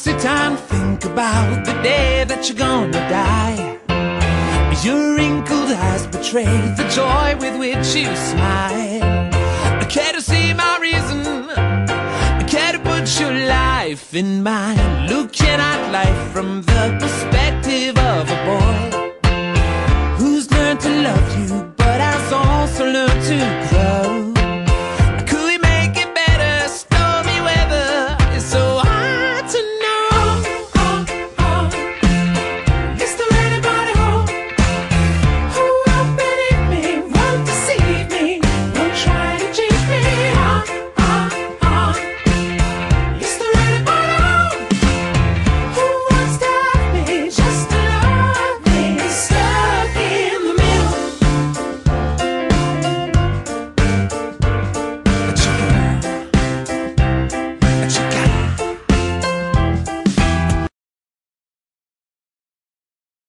sit and think about the day that you're gonna die. Your wrinkled eyes betray the joy with which you smile. I care to see my reason. I care to put your life in mine. Looking at life from the perspective of a boy who's learned to love you, but has also learned to.